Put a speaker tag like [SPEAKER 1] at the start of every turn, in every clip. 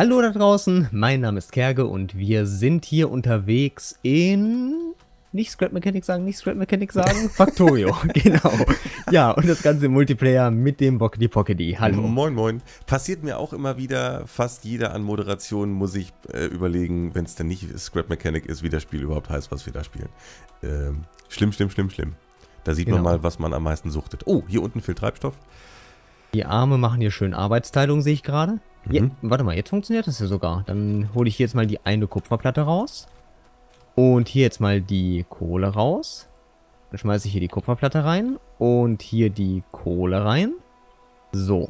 [SPEAKER 1] Hallo da draußen, mein Name ist Kerge und wir sind hier unterwegs in... Nicht Scrap Mechanic sagen, nicht Scrap Mechanic sagen, Factorio, genau. Ja, und das Ganze im Multiplayer mit dem Bockety Pockety. Hallo. Moin, moin. Passiert mir auch immer wieder,
[SPEAKER 2] fast jeder an Moderation muss ich äh, überlegen, wenn es denn nicht Scrap Mechanic ist, wie das Spiel überhaupt heißt, was wir da spielen. Ähm, schlimm, schlimm, schlimm, schlimm. Da sieht genau. man mal, was man am meisten suchtet.
[SPEAKER 1] Oh, hier unten fehlt Treibstoff. Die Arme machen hier schön Arbeitsteilung, sehe ich gerade. Je, mhm. warte mal, jetzt funktioniert das ja sogar. Dann hole ich hier jetzt mal die eine Kupferplatte raus. Und hier jetzt mal die Kohle raus. Dann schmeiße ich hier die Kupferplatte rein. Und hier die Kohle rein. So.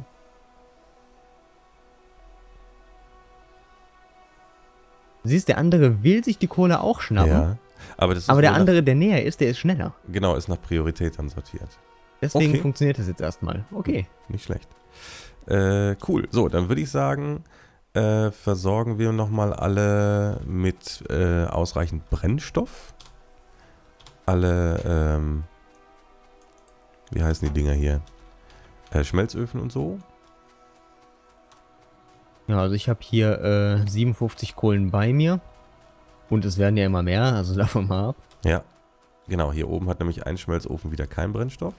[SPEAKER 1] Siehst, der andere will sich die Kohle auch schnappen. Ja, aber, aber der andere, der näher ist, der ist schneller.
[SPEAKER 2] Genau, ist nach Priorität dann sortiert.
[SPEAKER 1] Deswegen okay. funktioniert das jetzt erstmal. Okay.
[SPEAKER 2] Nicht schlecht. Äh, cool. So, dann würde ich sagen, äh, versorgen wir nochmal alle mit äh, ausreichend Brennstoff. Alle, ähm, wie heißen
[SPEAKER 1] die Dinger hier? Äh, Schmelzöfen und so. Ja, also ich habe hier 57 äh, Kohlen bei mir. Und es werden ja immer mehr, also davon mal ab. Ja, genau. Hier oben hat nämlich ein Schmelzofen wieder keinen Brennstoff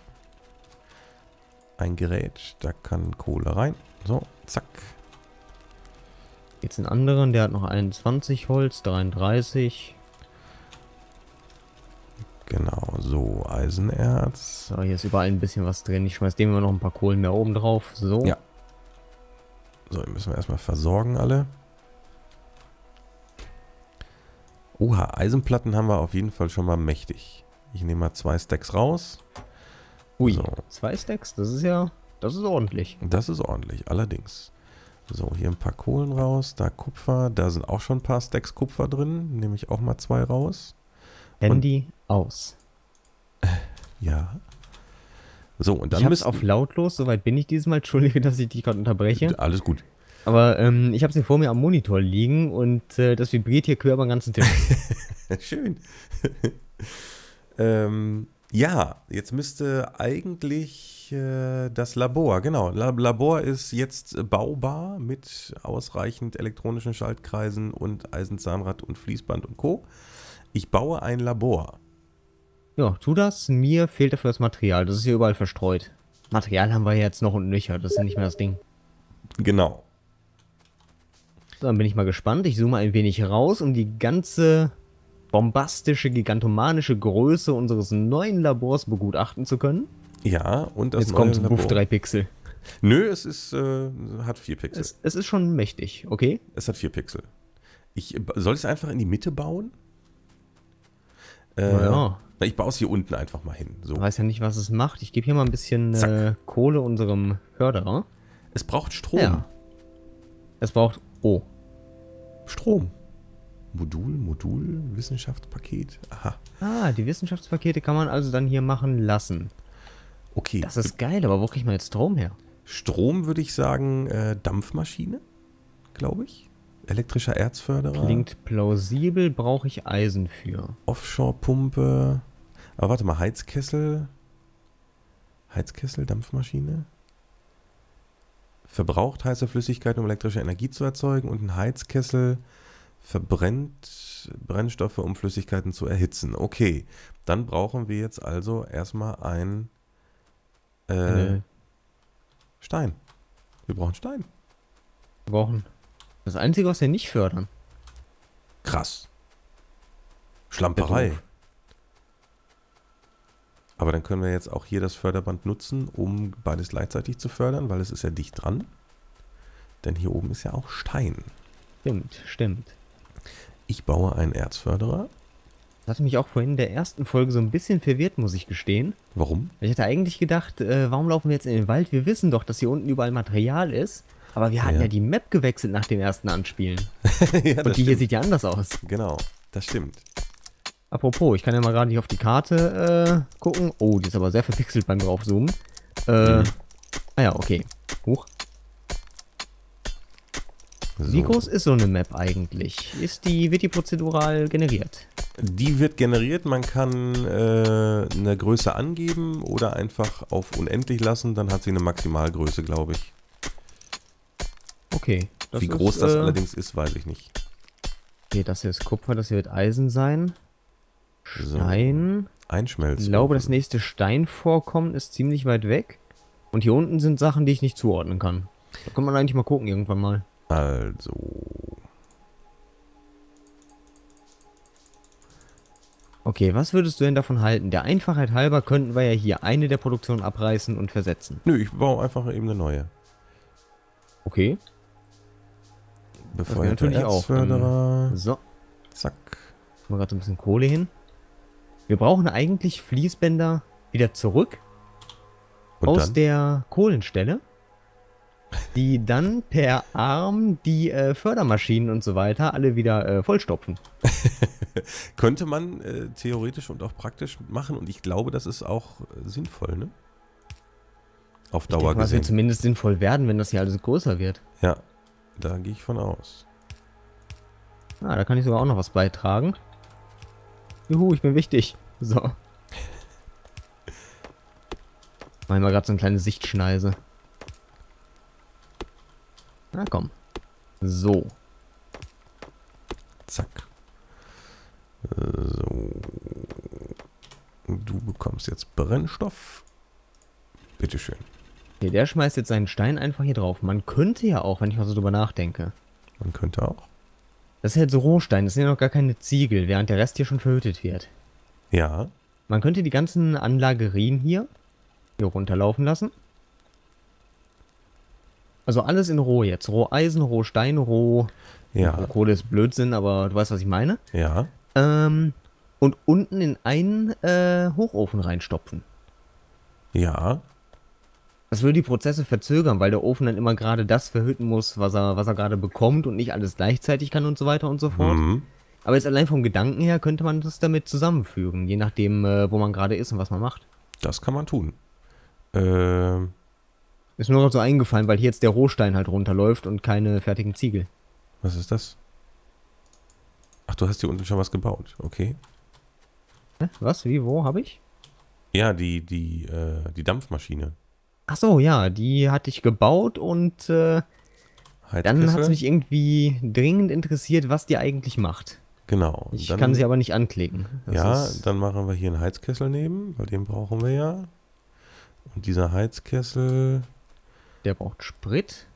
[SPEAKER 1] ein Gerät. Da kann Kohle rein. So, zack. Jetzt einen anderen, der hat noch 21 Holz, 33. Genau, so, Eisenerz. So, hier ist überall ein bisschen was drin. Ich schmeiß dem immer noch ein paar Kohlen mehr oben drauf. So. Ja. So, die müssen wir erstmal versorgen alle. Oha, Eisenplatten
[SPEAKER 2] haben wir auf jeden Fall schon mal mächtig. Ich nehme mal zwei Stacks raus. Hui, so. zwei Stacks, das ist ja, das ist ordentlich. Das ist ordentlich, allerdings. So, hier ein paar Kohlen raus, da Kupfer, da sind auch schon ein paar Stacks Kupfer drin, nehme ich auch mal zwei raus.
[SPEAKER 1] Handy aus. Ja. So, und dann ich müssen... auf lautlos, soweit bin ich dieses Mal. Entschuldige, dass ich dich gerade unterbreche. Alles gut. Aber ähm, ich habe sie vor mir am Monitor liegen und äh, das vibriert hier quer über den ganzen Tisch. Schön. ähm, ja, jetzt müsste eigentlich
[SPEAKER 2] äh, das Labor, genau, Lab Labor ist jetzt baubar mit ausreichend elektronischen Schaltkreisen und Eisenzahnrad und Fließband und Co. Ich
[SPEAKER 1] baue ein Labor. Ja, tu das. Mir fehlt dafür das Material. Das ist hier überall verstreut. Material haben wir jetzt noch und nöcher. Das ist nicht mehr das Ding. Genau. So, dann bin ich mal gespannt. Ich zoome ein wenig raus, um die ganze bombastische, gigantomanische Größe unseres neuen Labors begutachten zu können. Ja, und das Jetzt kommt Labor. Buff 3 Pixel.
[SPEAKER 2] Nö, es ist, äh, hat 4 Pixel. Es, es, ist schon mächtig, okay? Es hat 4 Pixel. Ich, äh, soll ich es einfach in die Mitte bauen?
[SPEAKER 1] Äh, naja.
[SPEAKER 2] Ich baue es hier unten einfach mal hin.
[SPEAKER 1] So. Ich weiß ja nicht, was es macht. Ich gebe hier mal ein bisschen äh, Kohle unserem Förderer. Es braucht Strom. Ja. Es braucht oh. Strom. Modul, Modul, Wissenschaftspaket. Aha. Ah, die Wissenschaftspakete kann man also dann hier machen lassen. Okay. Das ist geil, aber wo kriegt man jetzt Strom her? Strom würde ich sagen, äh, Dampfmaschine, glaube ich. Elektrischer Erzförderer. Klingt plausibel, brauche ich Eisen für.
[SPEAKER 2] Offshore-Pumpe. Aber warte mal, Heizkessel. Heizkessel, Dampfmaschine. Verbraucht heiße Flüssigkeit, um elektrische Energie zu erzeugen. Und ein Heizkessel verbrennt Brennstoffe, um Flüssigkeiten zu erhitzen. Okay, dann brauchen wir jetzt also erstmal ein
[SPEAKER 1] äh, Stein. Wir brauchen Stein. Wir brauchen das Einzige, was wir nicht fördern. Krass.
[SPEAKER 2] Schlamperei. Aber dann können wir jetzt auch hier das Förderband nutzen, um beides gleichzeitig zu fördern, weil es ist ja dicht dran. Denn hier oben ist ja auch
[SPEAKER 1] Stein. Stimmt, stimmt. Ich baue einen Erzförderer. Das hat mich auch vorhin in der ersten Folge so ein bisschen verwirrt, muss ich gestehen. Warum? Ich hatte eigentlich gedacht, äh, warum laufen wir jetzt in den Wald? Wir wissen doch, dass hier unten überall Material ist. Aber wir hatten ja, ja die Map gewechselt nach dem ersten Anspielen. ja, Und die stimmt. hier sieht ja anders aus. Genau, das stimmt. Apropos, ich kann ja mal gerade nicht auf die Karte äh, gucken. Oh, die ist aber sehr verpixelt beim draufzoomen. Äh, mhm. Ah ja, okay. Huch. So. Wie groß ist so eine Map eigentlich? Ist die, wird die prozedural generiert?
[SPEAKER 2] Die wird generiert, man kann äh, eine Größe angeben oder einfach auf unendlich lassen, dann hat sie eine Maximalgröße, glaube ich. Okay. Wie groß das äh, allerdings ist,
[SPEAKER 1] weiß ich nicht. Okay, das hier ist Kupfer, das hier wird Eisen sein. Stein. So. Einschmelzen. Ich glaube, das nächste Steinvorkommen ist ziemlich weit weg. Und hier unten sind Sachen, die ich nicht zuordnen kann. Da kann man eigentlich mal gucken irgendwann mal. Also. Okay, was würdest du denn davon halten? Der Einfachheit halber könnten wir ja hier eine der Produktionen abreißen und versetzen. Nö, ich baue einfach eben eine neue. Okay. Bevor natürlich auch. Dann, äh, so. Zack. Mal gerade so ein bisschen Kohle hin. Wir brauchen eigentlich Fließbänder wieder zurück. Und aus dann? der Kohlenstelle die dann per Arm die äh, Fördermaschinen und so weiter alle wieder äh, vollstopfen. Könnte
[SPEAKER 2] man äh, theoretisch und auch praktisch machen und ich glaube, das ist auch äh, sinnvoll, ne?
[SPEAKER 1] Auf Dauer ich denke, gesehen. Das wird zumindest sinnvoll werden, wenn das hier alles größer wird. Ja, da gehe ich von aus. Ah, da kann ich sogar auch noch was beitragen. Juhu, ich bin wichtig. So. Machen wir gerade so eine kleine Sichtschneise. Na komm. So. Zack. So. Du bekommst jetzt Brennstoff. Bitteschön. Okay, der schmeißt jetzt seinen Stein einfach hier drauf. Man könnte ja auch, wenn ich mal so drüber nachdenke. Man könnte auch. Das ist halt so Rohstein, das sind ja noch gar keine Ziegel, während der Rest hier schon verhütet wird. Ja. Man könnte die ganzen Anlagerien hier, hier runterlaufen lassen. Also alles in Roh jetzt. Roh Rohstein, Roh. Ja. Kohle ist Blödsinn, aber du weißt, was ich meine. Ja. Ähm, und unten in einen äh, Hochofen reinstopfen. Ja. Das würde die Prozesse verzögern, weil der Ofen dann immer gerade das verhüten muss, was er, was er gerade bekommt und nicht alles gleichzeitig kann und so weiter und so fort. Mhm. Aber jetzt allein vom Gedanken her könnte man das damit zusammenfügen, je nachdem, äh, wo man gerade ist und was man macht. Das kann man tun. Ähm. Ist nur noch so eingefallen, weil hier jetzt der Rohstein halt runterläuft und keine fertigen Ziegel. Was ist das? Ach, du hast hier unten schon was gebaut. Okay. Was? Wie? Wo? Habe ich?
[SPEAKER 2] Ja, die, die, äh, die
[SPEAKER 1] Dampfmaschine. Ach so, ja. Die hatte ich gebaut und äh, dann hat es mich irgendwie dringend interessiert, was die eigentlich macht.
[SPEAKER 2] Genau. Ich dann, kann sie aber nicht anklicken. Das ja, dann machen wir hier einen Heizkessel neben, weil den brauchen wir ja. Und dieser Heizkessel der braucht Sprit.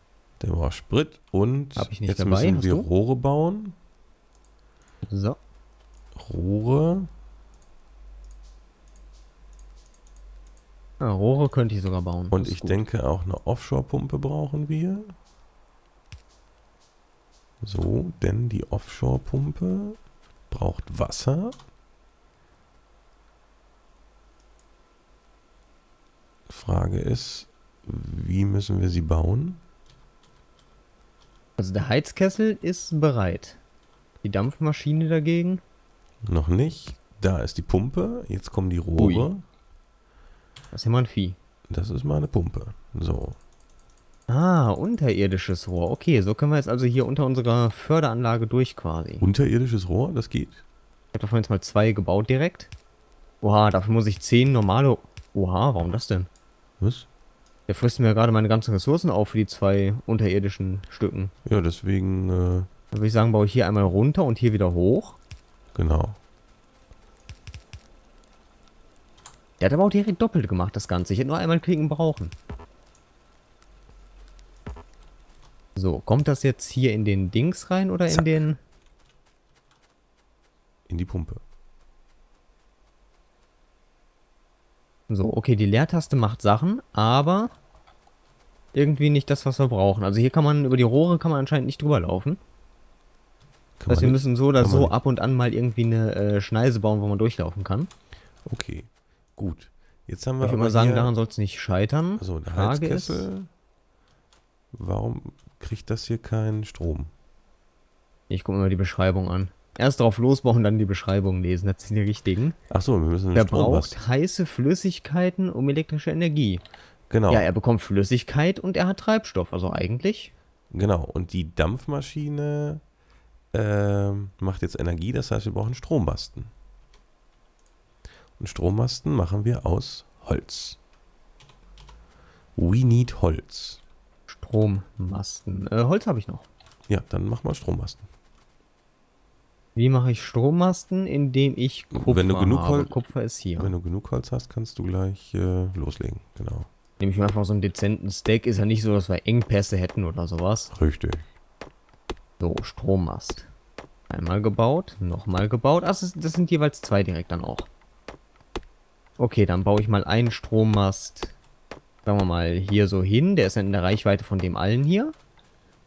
[SPEAKER 2] Der braucht Sprit und
[SPEAKER 1] jetzt dabei. müssen wir du? Rohre bauen. So. Rohre. Ja, ah, Rohre könnte ich
[SPEAKER 2] sogar bauen. Und ich gut. denke auch eine Offshore-Pumpe brauchen wir. So, denn die Offshore-Pumpe braucht Wasser. Frage ist, wie müssen wir sie bauen?
[SPEAKER 1] Also der Heizkessel ist bereit. Die Dampfmaschine dagegen?
[SPEAKER 2] Noch nicht.
[SPEAKER 1] Da ist die Pumpe. Jetzt kommen die Rohre. Ui. Das ist ja mal ein Vieh. Das ist mal eine Pumpe. So. Ah, unterirdisches Rohr. Okay, so können wir jetzt also hier unter unserer Förderanlage durch quasi. Unterirdisches Rohr? Das geht? Ich habe davon jetzt mal zwei gebaut direkt. Oha, dafür muss ich zehn normale... Oha, warum das denn? Was? Der frisst mir ja gerade meine ganzen Ressourcen auf für die zwei unterirdischen Stücken. Ja, deswegen... Äh Dann würde ich sagen, baue ich hier einmal runter und hier wieder hoch. Genau. Der hat aber auch direkt doppelt gemacht, das Ganze. Ich hätte nur einmal klicken brauchen. So, kommt das jetzt hier in den Dings rein oder Zack. in den... In die Pumpe. So, okay, die Leertaste macht Sachen, aber irgendwie nicht das, was wir brauchen. Also hier kann man, über die Rohre kann man anscheinend nicht drüber laufen. Kann das also heißt, wir nicht? müssen so oder kann so ab und an mal irgendwie eine äh, Schneise bauen, wo man durchlaufen kann. Okay, gut. Jetzt haben wir. Ich würde mal sagen, daran soll es nicht scheitern. So, also, Frage ist, warum kriegt das hier keinen Strom? Ich gucke mir mal die Beschreibung an erst drauf losbauen, dann die Beschreibung lesen. Das sind die richtigen. Ach so, wir müssen Er Strom braucht was. heiße Flüssigkeiten um elektrische Energie. Genau. Ja, er bekommt Flüssigkeit und er hat Treibstoff. Also eigentlich. Genau. Und die
[SPEAKER 2] Dampfmaschine äh, macht jetzt Energie. Das heißt, wir brauchen Strommasten. Und Strommasten machen wir aus Holz.
[SPEAKER 1] We need Holz. Strommasten. Äh, Holz habe ich noch. Ja, dann mach mal Strommasten. Wie mache ich Strommasten? Indem ich Kupfer wenn du genug habe. Holz, Kupfer ist hier. Wenn du genug Holz hast, kannst du gleich äh, loslegen. Genau. Nehme ich mir einfach so einen dezenten Stack. Ist ja nicht so, dass wir Engpässe hätten oder sowas. Richtig. So, Strommast. Einmal gebaut, nochmal gebaut. Ach, das, das sind jeweils zwei direkt dann auch. Okay, dann baue ich mal einen Strommast, sagen wir mal, hier so hin. Der ist in der Reichweite von dem allen hier.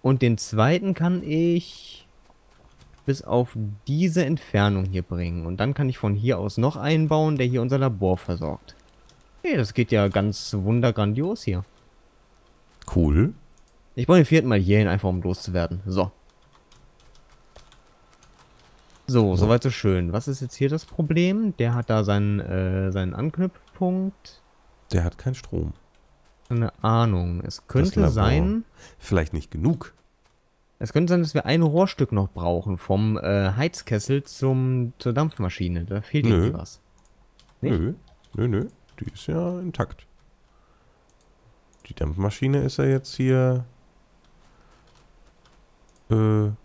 [SPEAKER 1] Und den zweiten kann ich bis auf diese Entfernung hier bringen. Und dann kann ich von hier aus noch einbauen, der hier unser Labor versorgt. Hey, das geht ja ganz wundergrandios hier. Cool. Ich brauche den vierten Mal hierhin, einfach um loszuwerden. So. So, soweit so schön. Was ist jetzt hier das Problem? Der hat da seinen, äh, seinen Anknüpfpunkt. Der hat keinen Strom. Eine Ahnung. Es könnte sein... Vielleicht nicht genug. Es könnte sein, dass wir ein Rohrstück noch brauchen vom äh, Heizkessel zum, zur Dampfmaschine. Da fehlt nö. irgendwie was. Nicht? Nö, nö, nö. Die ist ja intakt.
[SPEAKER 2] Die Dampfmaschine ist ja jetzt hier... Äh...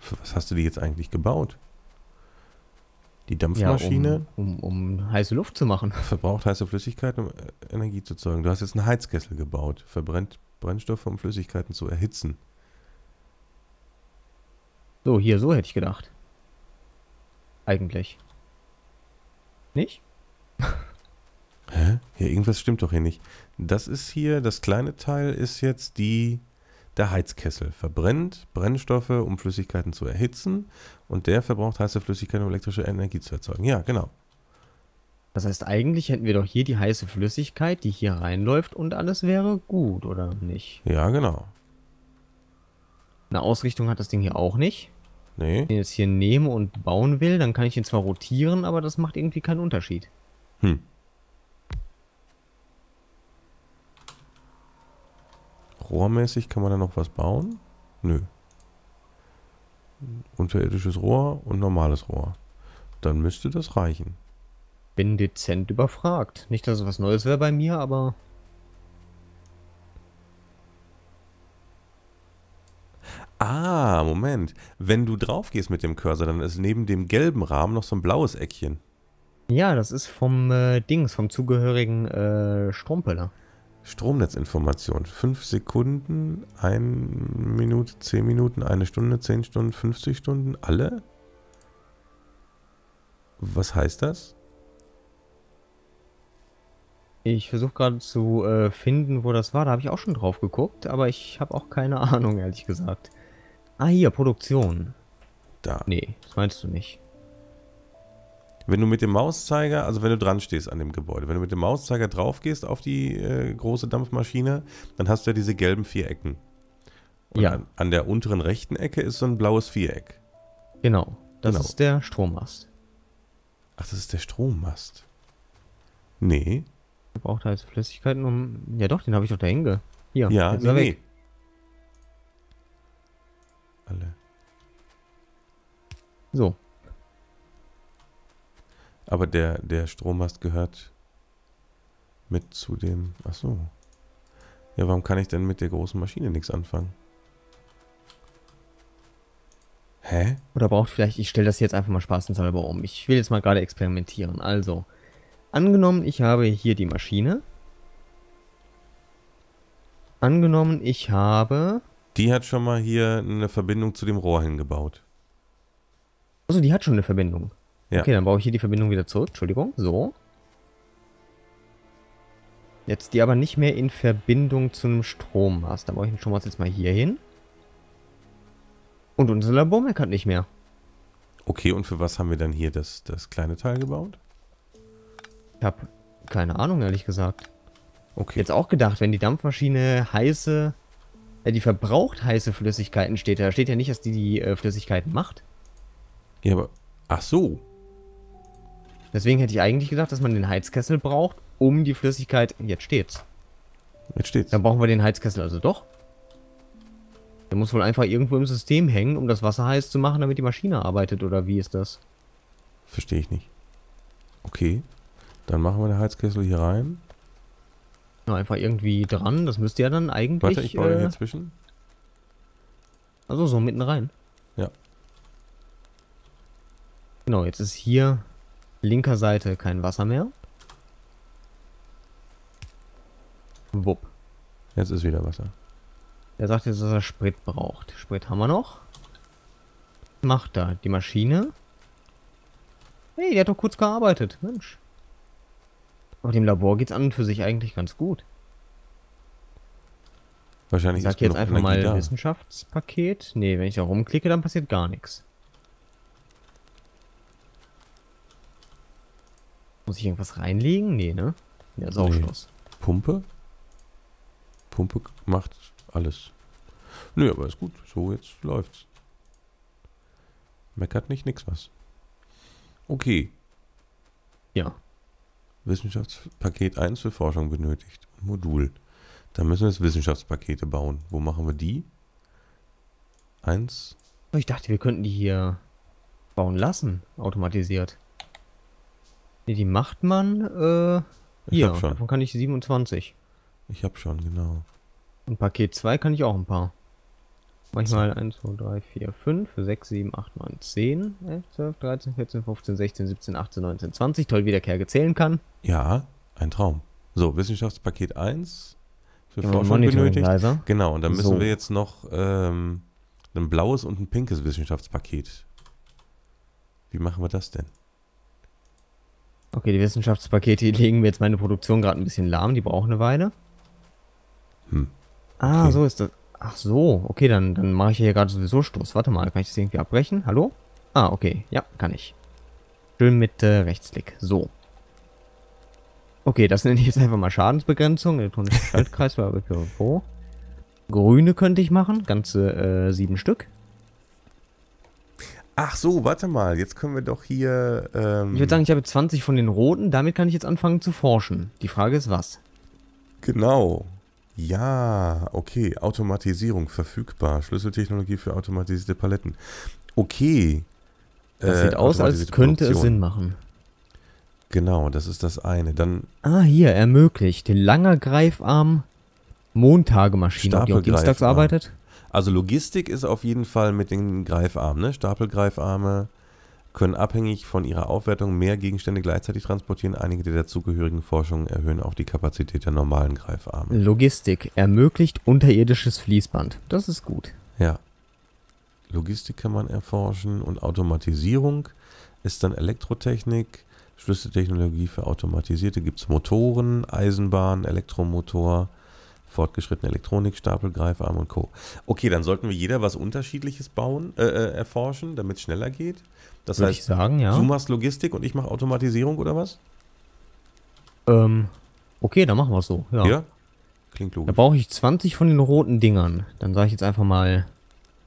[SPEAKER 2] Für was hast du die jetzt eigentlich gebaut? Die Dampfmaschine? Ja, um,
[SPEAKER 1] um, um, heiße Luft zu machen. Verbraucht heiße Flüssigkeit,
[SPEAKER 2] um äh, Energie zu zeugen. Du hast jetzt einen Heizkessel gebaut. Verbrennt Brennstoffe, um Flüssigkeiten zu
[SPEAKER 1] erhitzen. So, hier, so hätte ich gedacht. Eigentlich. Nicht?
[SPEAKER 2] Hä? Hier, irgendwas stimmt doch hier nicht. Das ist hier, das kleine Teil ist jetzt die, der Heizkessel. Verbrennt Brennstoffe, um Flüssigkeiten zu erhitzen. Und der verbraucht heiße
[SPEAKER 1] Flüssigkeiten, um elektrische Energie zu erzeugen. Ja, genau. Das heißt, eigentlich hätten wir doch hier die heiße Flüssigkeit, die hier reinläuft und alles wäre gut, oder nicht? Ja, genau. Eine Ausrichtung hat das Ding hier auch nicht. Nee. Wenn ich jetzt hier nehme und bauen will, dann kann ich ihn zwar rotieren, aber das macht irgendwie keinen Unterschied.
[SPEAKER 2] Hm. Rohrmäßig kann man da noch was bauen? Nö. Unterirdisches Rohr und normales
[SPEAKER 1] Rohr. Dann müsste das reichen bin dezent überfragt. Nicht, dass es was Neues wäre bei mir, aber...
[SPEAKER 2] Ah, Moment. Wenn du drauf gehst mit dem Cursor, dann ist neben dem gelben Rahmen noch so ein blaues Eckchen.
[SPEAKER 1] Ja, das ist vom äh, Dings, vom zugehörigen äh, Strompeller. Stromnetzinformation. 5 Sekunden, 1
[SPEAKER 2] Minute, 10 Minuten, 1 Stunde, 10 Stunden, 50 Stunden, alle?
[SPEAKER 1] Was heißt das? Ich versuche gerade zu äh, finden, wo das war. Da habe ich auch schon drauf geguckt, aber ich habe auch keine Ahnung, ehrlich gesagt. Ah, hier, Produktion. Da. Nee, das meinst du nicht.
[SPEAKER 2] Wenn du mit dem Mauszeiger, also wenn du dran stehst an dem Gebäude, wenn du mit dem Mauszeiger drauf gehst auf die äh, große Dampfmaschine, dann hast du ja diese gelben Vierecken. Und ja. An, an, der unteren rechten Ecke ist so ein blaues Viereck. Genau. Das genau. ist der
[SPEAKER 1] Strommast. Ach, das ist
[SPEAKER 2] der Strommast.
[SPEAKER 1] Nee, ich brauchte als Flüssigkeiten um. Ja doch, den habe ich doch dahin ge. Hier. Ja, nee, nee. Alle. So.
[SPEAKER 2] Aber der, der Strommast gehört mit zu dem. Ach so. Ja, warum kann ich denn mit der großen Maschine nichts anfangen?
[SPEAKER 1] Hä? Oder braucht vielleicht, ich stelle das jetzt einfach mal spaßenshalber um. Ich will jetzt mal gerade experimentieren. Also, Angenommen, ich habe hier die Maschine. Angenommen, ich habe...
[SPEAKER 2] Die hat schon mal hier eine Verbindung zu dem Rohr hingebaut.
[SPEAKER 1] Also die hat schon eine Verbindung. Ja. Okay, dann baue ich hier die Verbindung wieder zurück. Entschuldigung. So. Jetzt die aber nicht mehr in Verbindung zu einem Strommaß. Dann baue ich den Strommast jetzt mal hier hin. Und unser Labor meckert nicht mehr. Okay, und für was haben wir dann hier das, das kleine Teil gebaut? Ich habe keine Ahnung, ehrlich gesagt. Okay. Jetzt auch gedacht, wenn die Dampfmaschine heiße, äh, die verbraucht heiße Flüssigkeiten steht, da steht ja nicht, dass die die äh, Flüssigkeiten macht. Ja, aber, ach so. Deswegen hätte ich eigentlich gedacht, dass man den Heizkessel braucht, um die Flüssigkeit, jetzt steht's. Jetzt steht's. Dann brauchen wir den Heizkessel also doch. Der muss wohl einfach irgendwo im System hängen, um das Wasser heiß zu machen, damit die Maschine arbeitet, oder wie ist das? Verstehe ich nicht. Okay. Dann machen wir den Heizkessel hier rein. einfach irgendwie dran. Das müsste ja dann eigentlich... Warte, ich baue äh, hier zwischen. Also so mitten rein. Ja. Genau, jetzt ist hier linker Seite kein Wasser mehr. Wupp. Jetzt ist wieder Wasser. Er sagt jetzt, dass er Sprit braucht. Sprit haben wir noch. Macht da die Maschine. Hey, der hat doch kurz gearbeitet. Mensch. Aber dem Labor geht's an und für sich eigentlich ganz gut. Wahrscheinlich
[SPEAKER 2] ich ist jetzt einfach Energie mal da.
[SPEAKER 1] Wissenschaftspaket. Nee, wenn ich da rumklicke, dann passiert gar nichts. Muss ich irgendwas reinlegen? Nee, ne? Ja, ist auch nee. Schluss. Pumpe? Pumpe macht alles.
[SPEAKER 2] Nö, nee, aber ist gut. So, jetzt läuft's. Meckert nicht nix was. Okay. Ja. Wissenschaftspaket 1 für Forschung benötigt. Modul. Da müssen wir jetzt Wissenschaftspakete bauen. Wo machen wir die?
[SPEAKER 1] Eins. Ich dachte, wir könnten die hier bauen lassen, automatisiert. Nee, die macht man, äh, hier. Ich hab schon. Davon kann ich 27. Ich hab schon, genau. Und Paket 2 kann ich auch ein paar. Manchmal 1, 2, 3, 4, 5, 6, 7, 8, 9, 10, 11, 12, 13, 14, 15, 16, 17, 18, 19, 20. Toll, wie der Kerl gezählen kann. Ja, ein Traum. So, Wissenschaftspaket 1 für ja, Forschung benötigt. Leiser. Genau, und dann müssen so. wir jetzt noch
[SPEAKER 2] ähm, ein blaues und ein pinkes Wissenschaftspaket. Wie machen
[SPEAKER 1] wir das denn? Okay, die Wissenschaftspakete die legen mir jetzt meine Produktion gerade ein bisschen lahm. Die brauchen eine Weile. Hm. Ah, so ist das. Ach so, okay, dann, dann mache ich hier gerade sowieso Stoß. Warte mal, kann ich das irgendwie abbrechen? Hallo? Ah, okay, ja, kann ich. Schön mit äh, Rechtsklick, so. Okay, das nenne ich jetzt einfach mal Schadensbegrenzung. Elektronische Schaltkreis bei Pro. Grüne könnte ich machen, ganze äh, sieben Stück. Ach so, warte mal, jetzt können wir doch hier... Ähm ich würde sagen, ich habe 20 von den roten, damit kann ich jetzt anfangen zu forschen. Die Frage ist, was? Genau. Ja, okay, Automatisierung
[SPEAKER 2] verfügbar. Schlüsseltechnologie für automatisierte Paletten. Okay. Das äh, sieht aus, als könnte Produktion. es Sinn machen. Genau, das ist das eine.
[SPEAKER 1] Dann. Ah, hier, ermöglicht. Langer Greifarm, Montagemaschine, die auch dienstags
[SPEAKER 2] arbeitet. Also Logistik ist auf jeden Fall mit den Greifarmen, ne? Stapelgreifarme können abhängig von ihrer Aufwertung mehr Gegenstände gleichzeitig transportieren. Einige der dazugehörigen Forschungen erhöhen auch die Kapazität der normalen Greifarme.
[SPEAKER 1] Logistik ermöglicht unterirdisches Fließband. Das ist
[SPEAKER 2] gut. Ja. Logistik kann man erforschen und Automatisierung ist dann Elektrotechnik, Schlüsseltechnologie für Automatisierte, gibt es Motoren, Eisenbahn, Elektromotor, fortgeschrittene Elektronik, Stapel, Greifarm und Co. Okay, dann sollten wir jeder was Unterschiedliches bauen, äh, äh erforschen, damit es schneller geht. Das Würde heißt, ich sagen, ja. du machst Logistik und ich mache Automatisierung oder was?
[SPEAKER 1] Ähm, okay, dann machen wir es so. Ja. ja. Klingt logisch. Da brauche ich 20 von den roten Dingern. Dann sage ich jetzt einfach mal,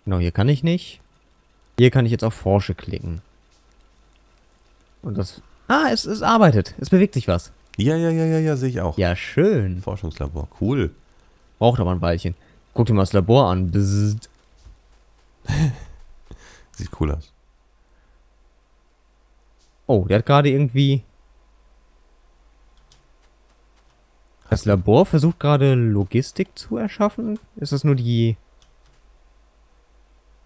[SPEAKER 1] genau, hier kann ich nicht. Hier kann ich jetzt auf Forsche klicken. Und das... Ah, es, es arbeitet. Es bewegt sich was. Ja, ja, ja, ja, ja, sehe ich auch. Ja, schön. Forschungslabor, cool. Braucht aber ein Weilchen. Guck dir mal das Labor an. Sieht cool aus. Oh, der hat gerade irgendwie... Das Labor versucht gerade Logistik zu erschaffen? Ist das nur die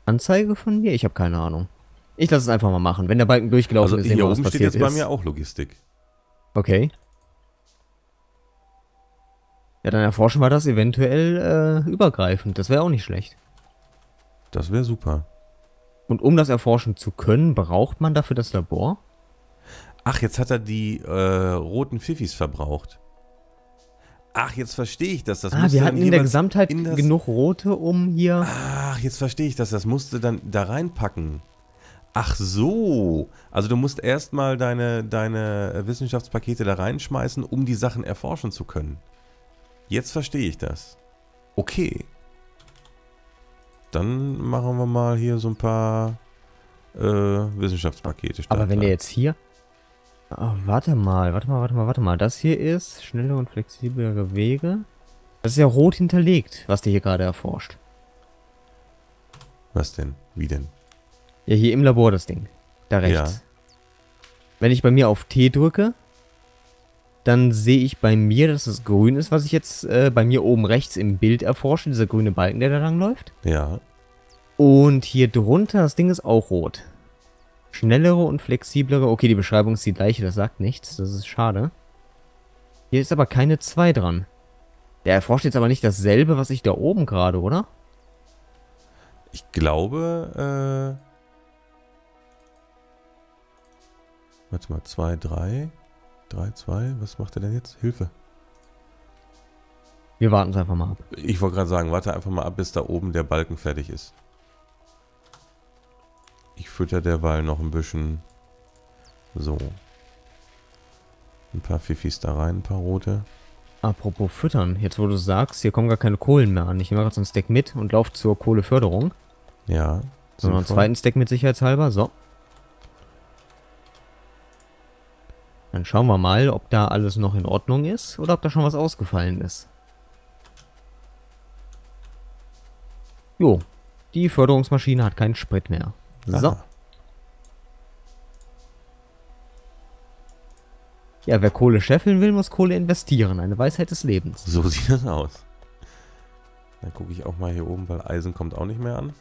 [SPEAKER 1] Anzeige von mir? Ich habe keine Ahnung. Ich lasse es einfach mal machen. Wenn der Balken durchgelaufen also ist, hier oben steht jetzt ist. bei mir auch Logistik. Okay. Ja, dann erforschen wir das eventuell äh, übergreifend. Das wäre auch nicht schlecht. Das wäre super. Und um das erforschen zu können, braucht man dafür das
[SPEAKER 2] Labor? Ach, jetzt hat er die äh, roten Pfiffis verbraucht. Ach, jetzt verstehe ich dass Das ah, wir hatten in der Gesamtheit in
[SPEAKER 1] genug rote, um hier...
[SPEAKER 2] Ach, jetzt verstehe ich dass Das musste dann da reinpacken. Ach so. Also du musst erstmal deine, deine Wissenschaftspakete da reinschmeißen, um die Sachen erforschen zu können. Jetzt verstehe ich das. Okay. Dann machen wir mal hier so ein paar äh, Wissenschaftspakete.
[SPEAKER 1] Aber wenn der jetzt hier... Oh, warte mal, warte mal, warte mal, warte mal. Das hier ist schnelle und flexiblere Wege. Das ist ja rot hinterlegt, was der hier gerade erforscht. Was denn? Wie denn? Ja, hier im Labor das Ding. Da rechts. Ja. Wenn ich bei mir auf T drücke, dann sehe ich bei mir, dass es grün ist, was ich jetzt äh, bei mir oben rechts im Bild erforsche, dieser grüne Balken, der da lang läuft. Ja. Und hier drunter, das Ding ist auch rot. Schnellere und flexiblere, okay, die Beschreibung ist die gleiche, das sagt nichts, das ist schade. Hier ist aber keine 2 dran. Der erforscht jetzt aber nicht dasselbe, was ich da oben gerade, oder? Ich glaube, äh...
[SPEAKER 2] Warte mal, 2, 3... 3, 2. Was macht er denn jetzt? Hilfe. Wir warten es einfach mal ab. Ich wollte gerade sagen, warte einfach mal ab, bis da oben der Balken fertig ist. Ich fütter derweil noch ein bisschen.
[SPEAKER 1] So. Ein paar Fifis da rein, ein paar rote. Apropos füttern, jetzt wo du sagst, hier kommen gar keine Kohlen mehr an. Ich nehme gerade so einen Stack mit und laufe zur Kohleförderung. Ja. Sondern einen zweiten Stack mit sicherheitshalber. So. Dann schauen wir mal, ob da alles noch in Ordnung ist oder ob da schon was ausgefallen ist. Jo, die Förderungsmaschine hat keinen Sprit mehr. So. Aha. Ja, wer Kohle scheffeln will, muss Kohle investieren. Eine Weisheit des Lebens. So sieht das aus. Dann gucke ich auch mal hier oben, weil Eisen kommt
[SPEAKER 2] auch nicht mehr an.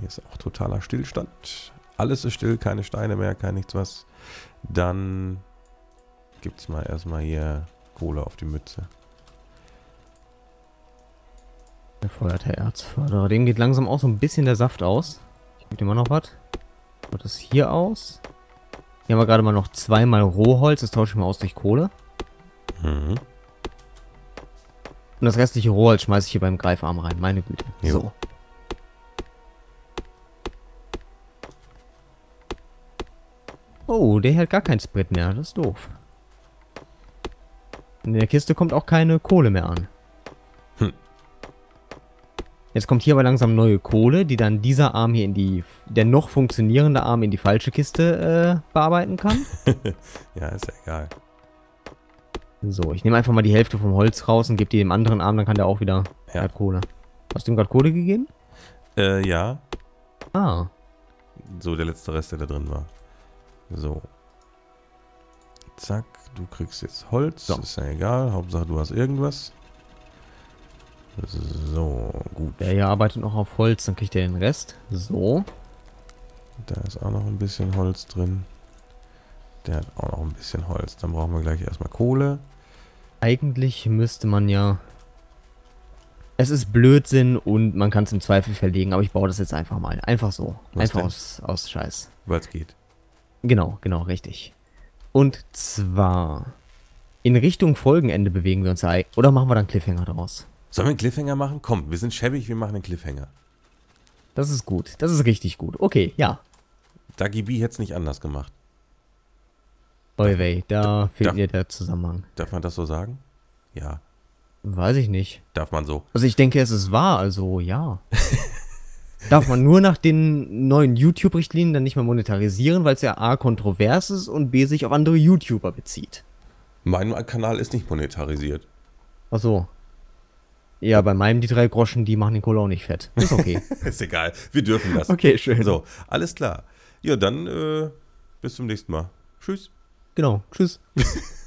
[SPEAKER 2] Hier ist auch totaler Stillstand alles ist still, keine Steine mehr, kein nichts was, dann gibt es mal erstmal hier Kohle auf die Mütze.
[SPEAKER 1] Gefeuerter Erzförderer. Dem geht langsam auch so ein bisschen der Saft aus. Ich gebe dir mal noch was. Schaut das hier aus? Hier haben wir gerade mal noch zweimal Rohholz. Das tausche ich mal aus durch Kohle. Mhm. Und das restliche Rohholz schmeiße ich hier beim Greifarm rein. Meine Güte. Jo. So. Oh, der hat gar keinen Sprit mehr. Das ist doof. In der Kiste kommt auch keine Kohle mehr an. Hm. Jetzt kommt hier aber langsam neue Kohle, die dann dieser Arm hier in die... Der noch funktionierende Arm in die falsche Kiste äh, bearbeiten kann. ja, ist ja egal. So, ich nehme einfach mal die Hälfte vom Holz raus und gebe die dem anderen Arm, dann kann der auch wieder... Ja. Kohle. Hast du ihm gerade Kohle gegeben?
[SPEAKER 2] Äh, ja. Ah. So der letzte Rest, der da drin war. So. Zack, du kriegst jetzt Holz. So. Ist ja egal. Hauptsache du hast irgendwas.
[SPEAKER 1] So, gut. Der hier arbeitet noch auf Holz, dann kriegt er den Rest. So. Da ist auch noch ein bisschen Holz drin. Der hat auch noch ein bisschen Holz. Dann brauchen wir gleich erstmal Kohle. Eigentlich müsste man ja... Es ist Blödsinn und man kann es im Zweifel verlegen, aber ich baue das jetzt einfach mal. Einfach so. Was einfach aus, aus Scheiß. Weil es geht. Genau, genau, richtig. Und zwar in Richtung Folgenende bewegen wir uns. Oder machen wir dann Cliffhanger draus?
[SPEAKER 2] Sollen wir einen Cliffhanger machen? Komm, wir sind schäbig, wir machen einen Cliffhanger. Das ist gut. Das ist richtig gut. Okay, ja. Dagi B hätte es nicht anders gemacht.
[SPEAKER 1] Oi wei, da, da fehlt mir der Zusammenhang. Darf man das so sagen? Ja. Weiß ich nicht. Darf man so? Also ich denke, es ist wahr, also ja. darf man nur nach den neuen YouTube-Richtlinien dann nicht mehr monetarisieren, weil es ja A kontrovers ist und B sich auf andere YouTuber bezieht. Mein Kanal ist nicht monetarisiert. Ach so. Ja, bei meinem die drei Groschen, die machen den Kohle auch nicht fett. Ist okay.
[SPEAKER 2] ist egal. Wir dürfen das. Okay, schön. So, alles klar. Ja, dann äh, bis zum nächsten Mal.
[SPEAKER 1] Tschüss. Genau. Tschüss.